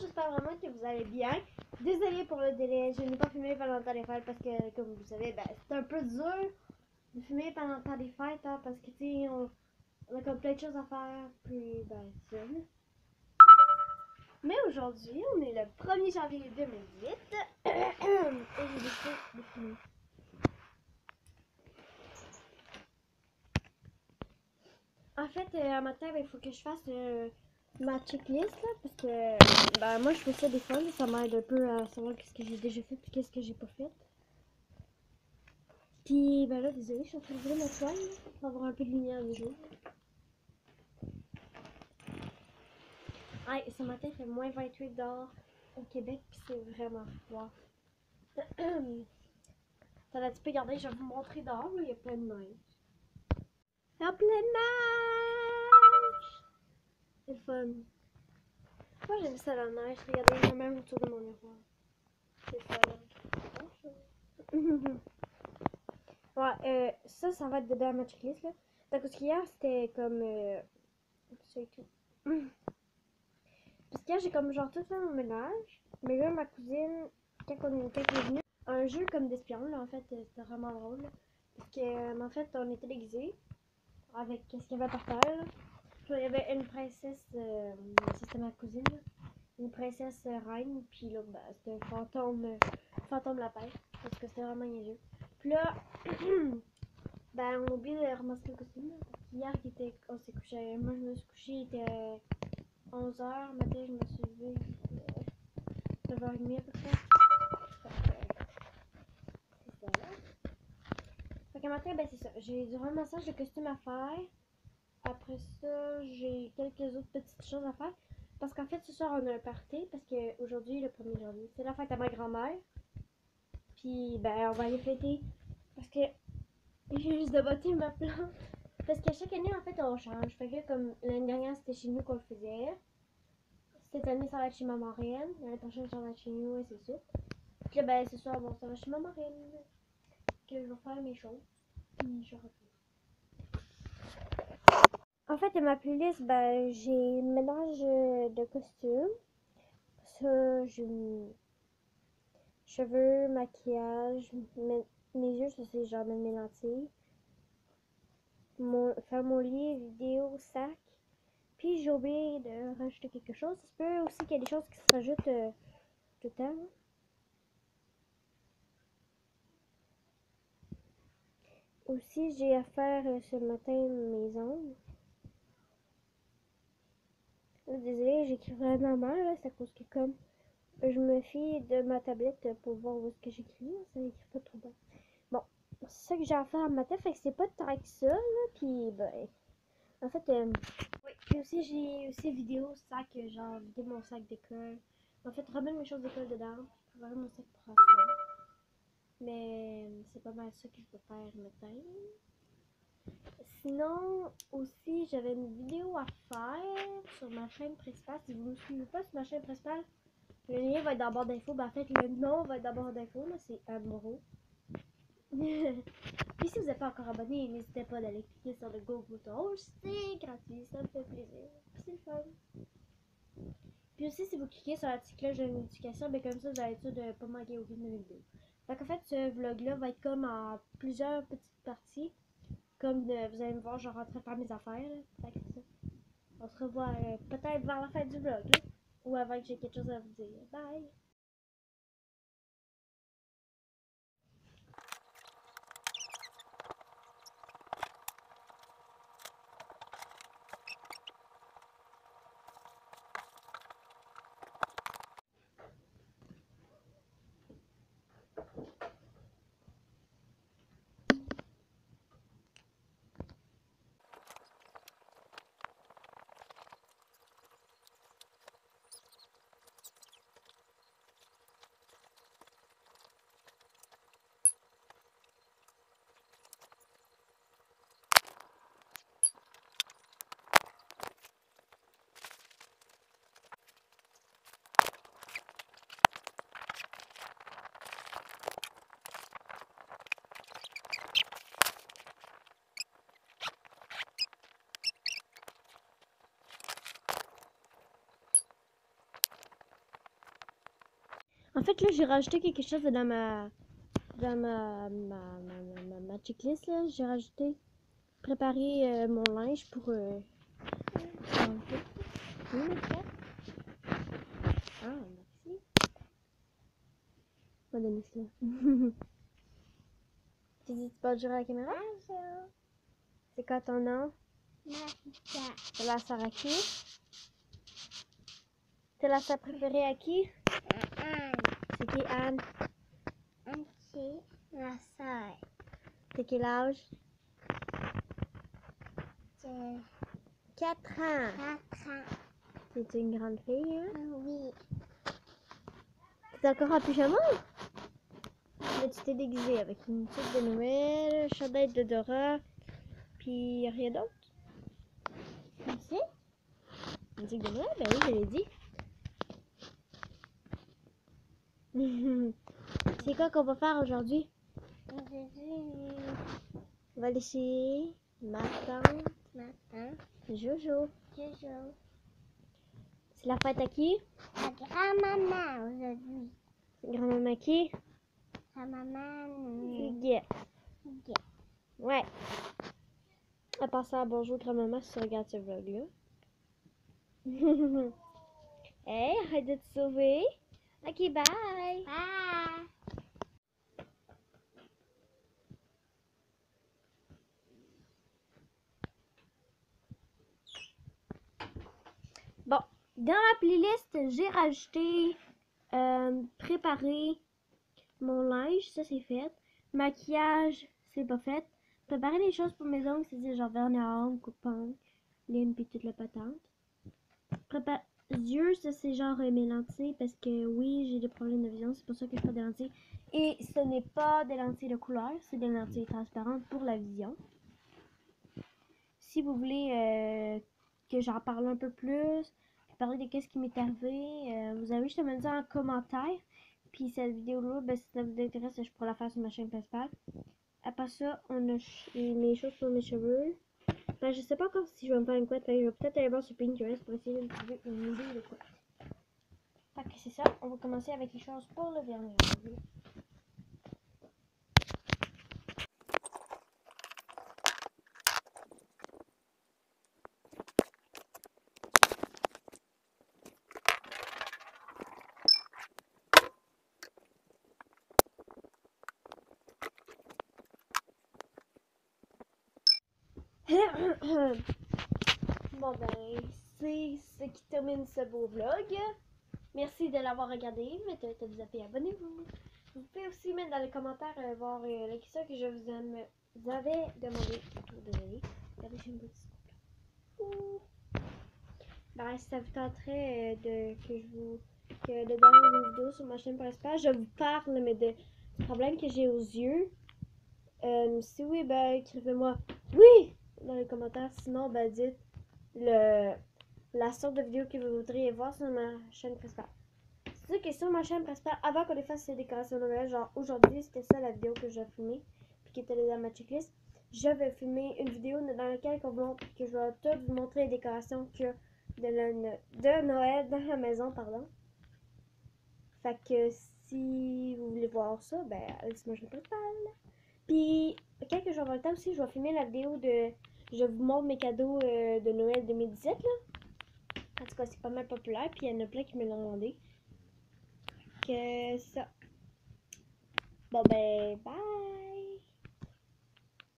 j'espère vraiment que vous allez bien. Désolée pour le délai, je n'ai pas filmé pendant le temps des fêtes parce que, comme vous savez, ben, c'est un peu dur de filmer pendant le temps des fêtes hein, parce que, tu sais, on, a comme plein de choses à faire, puis, ben, c'est. Mais aujourd'hui, on est le 1er janvier 2008 et j'ai décidé de filmer. En fait, euh, à matin, ben, il faut que je fasse euh, ma checklist là, parce que ben, moi je fais ça des fois, mais ça m'aide un peu à savoir qu'est-ce que j'ai déjà fait et qu'est-ce que j'ai pas fait. Puis ben là, désolé, je suis en train de ma toile pour avoir un peu de lumière le jour. Ouais, ce matin il fait moins 28 dehors au Québec, puis c'est vraiment froid. Un petit peu regardé, je vais vous montrer dehors, là, il y a plein de neige. Il y a plein de neige! Fun. Moi j'aime ça la neige, regardez, il y a même autour de mon miroir. C'est ça ouais, euh, ça, ça va être dedans à ma checklist là. Parce qu'hier c'était comme. Euh... Parce qu'hier j'ai comme genre tout fait mon ménage. Mais là, ma cousine, quand, on, est venue, un jeu comme d'espion là en fait, euh, c'était vraiment drôle. Parce que, euh, en fait, on était déguisés avec ce qu'il y avait par là. Il y avait une princesse, euh, c'était ma cousine, une princesse euh, reine, puis là, ben, c'était un fantôme, euh, fantôme lapin, parce que c'était vraiment niaiseux. Puis là, ben, on a oublié de ramasser le costume, parce qu'hier, était, on s'est couché, moi, je me suis couchée, il était 11h, matin, je me suis levée, il était 9h30 à peu près. Fait que, matin, ben, c'est ça, j'ai du ramassage de costumes à faire. Après ça, j'ai quelques autres petites choses à faire. Parce qu'en fait, ce soir, on a un party. Parce qu'aujourd'hui, le 1er janvier, c'est la fête à ma grand-mère. Puis, ben, on va aller fêter. Parce que j'ai juste de botter ma plante. Parce qu'à chaque année, en fait, on change. Fait que comme l'année dernière, c'était chez nous qu'on le faisait. Cette année, ça va être chez ma marraine. L'année prochaine, ça va être chez nous, et c'est ça. Puis ben, ce soir, bon, ça va chez ma marraine. Que je vais faire mes choses. Puis, je. En fait, dans ma playlist, ben, j'ai mélange euh, de costumes. Ça, j'ai cheveux, maquillage, mes, mes yeux, ça c'est genre mettre mes lentilles. Mon, faire mon lit, vidéo, sac. Puis j'ai oublié de rajouter quelque chose. Ça se peut aussi qu'il y ait des choses qui se rajoutent euh, tout le temps. Aussi, j'ai à faire euh, ce matin mes ongles. Désolée, j'écris vraiment mal, là, c'est à cause que comme je me fie de ma tablette pour voir où est-ce que j'écris, ça écrit pas trop bien. Bon, c'est ça que j'ai à faire à matin, fait que c'est pas tant que ça, là, puis ben, en fait, euh, oui, puis aussi j'ai aussi vidéo sac, genre vider mon sac d'école. En fait, remettre mes choses d'école dedans, préparer mon sac pour après. Mais c'est pas mal ça que je peux faire le matin. Sinon, aussi, j'avais une vidéo à faire sur ma chaîne principale. Si vous ne me suivez pas sur ma chaîne principale, le lien va être dans barre d'infos. Ben, en fait, le nom va être dans barre d'infos. C'est Amro. Puis si vous n'êtes pas encore abonné, n'hésitez pas d'aller cliquer sur le go bouton. C'est gratuit, ça me fait plaisir. C'est le fun. Puis aussi, si vous cliquez sur la petite cloche de ben comme ça, vous allez être sûr de ne pas manquer aucune vidéos. Donc en fait, ce vlog-là va être comme en plusieurs petites parties. Comme vous allez me voir, train de faire mes affaires. On se revoit euh, peut-être vers la fin du vlog. Ou avant que j'ai quelque chose à vous dire. Bye! En fait, là, j'ai rajouté quelque chose dans ma dans ma, ma, ma, ma, ma- checklist. là. J'ai rajouté préparer euh, mon linge pour. Euh... Ah, merci. On va donner cela. tu dis tu à la caméra? Bonjour. C'est quoi ton nom? Marika. C'est la sœur à qui? C'est la sœur préférée à qui? C'est qui Anne? Anne, ma soeur. C'est quel âge? J'ai 4 ans. 4 ans. C'est une grande fille, hein? Oui. T'es encore en pyjama? Là, tu t'es déguisé avec une tuque de Noël, chandail de Dora, puis rien d'autre? Merci. Une tuque de Noël? Ben oui, je l'ai dit. C'est quoi qu'on va faire aujourd'hui? On va chez ma tante matin, Jojo. C'est la fête à qui? La grand-maman aujourd'hui. Grand-maman qui? Grand-maman. Yeah. Yeah. Ouais. À part ça, bonjour grand-maman si tu regardes ce vlog-là. hey, arrête de te sauver. Ok, bye. Bye. Bon, dans ma playlist, j'ai rajouté euh, préparer mon linge, ça c'est fait. Maquillage, c'est pas fait. Préparer les choses pour mes ongles, c'est-à-dire genre vernis à ongles, coupe-ongles, lime puis toute la patente. Prépa yeux, ça c'est genre euh, mes lentilles parce que oui, j'ai des problèmes de vision, c'est pour ça que je fais des lentilles. Et ce n'est pas des lentilles de couleur, c'est des lentilles transparentes pour la vision. Si vous voulez euh, que j'en parle un peu plus, parler de qu'est-ce qui m'est arrivé, euh, vous avez juste à me dire en commentaire. Puis cette vidéo-là, ben, si ça vous intéresse, je pourrais la faire sur ma chaîne principale. Après ça, on a mes choses pour mes cheveux. Je sais pas encore si je vais me faire une couette. que je vais peut-être aller voir sur Pinterest pour essayer de trouver une idée de quoi. Fait que c'est ça. On va commencer avec les choses pour le vernis. aujourd'hui. bon ben, c'est ce qui termine ce beau vlog. Merci de l'avoir regardé. Mettez de vous appeler, abonnez-vous. Vous pouvez aussi mettre dans les commentaires euh, voir euh, la question que je vous, avais demandé. Oh, désolé. Regardez, j'ai une petite coupe. Ben, si ça vous tenterait euh, de que je vous que de dans une vidéo sur ma chaîne principale, je vous parle mais de problèmes que j'ai aux yeux. Euh, si oui, ben écrivez-moi oui dans les commentaires. Sinon, ben dites le, la sorte de vidéo que vous voudriez voir sur ma chaîne principale. C'est que sur ma chaîne principale, avant qu'on fasse ces décorations de Noël, genre aujourd'hui, c'était ça la vidéo que j'ai filmée, puis qui était dans ma checklist. Je vais filmer une vidéo dans laquelle que je vais tout vous montrer les décorations que de, de Noël dans la maison, pardon. Fait que si vous voulez voir ça, ben allez sur ma chaîne principale. Puis, quand que je vais avoir le temps aussi, je vais filmer la vidéo de. Je vous montre mes cadeaux euh, de Noël 2017, là. En tout cas, c'est pas mal populaire, puis il y en a plein qui me l'ont demandé. Que ça. Bon, ben, bye!